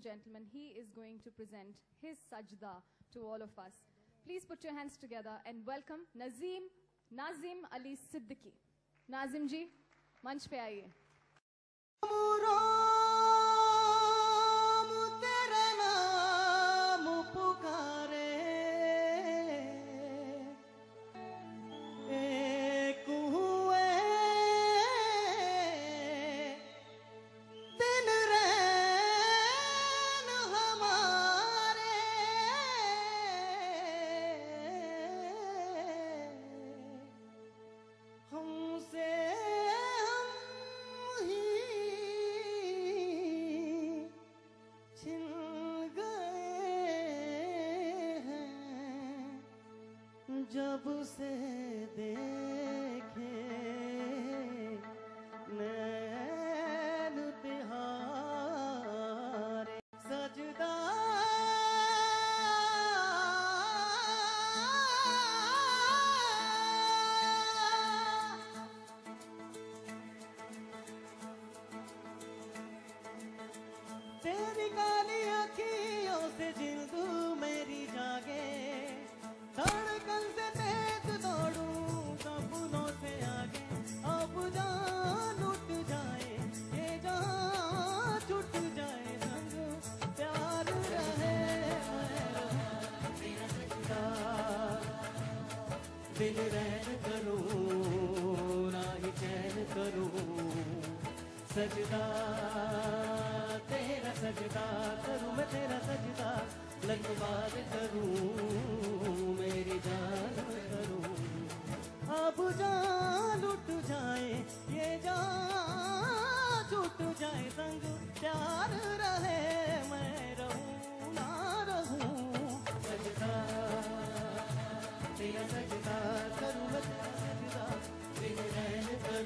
and gentlemen, he is going to present his sajda to all of us. Please put your hands together and welcome Nazim Nazim Ali Siddiqui. Nazim ji, manch pe aaiye. जब से देखे नैन तिहारे सजदा। तेरी काली अखियों से जिंदू बिन रहन करो ना ही चैन करो। सजदा, तेरा सजदा करूँ, मैं तेरा सजदा लगवार करूँ, मेरी जान करूँ। अब जान उठ जाए, ये जान उठ जाए, संग प्यार रहे, मैं रहूँ, ना रहूँ। सजदा, तेरा सजदा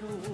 know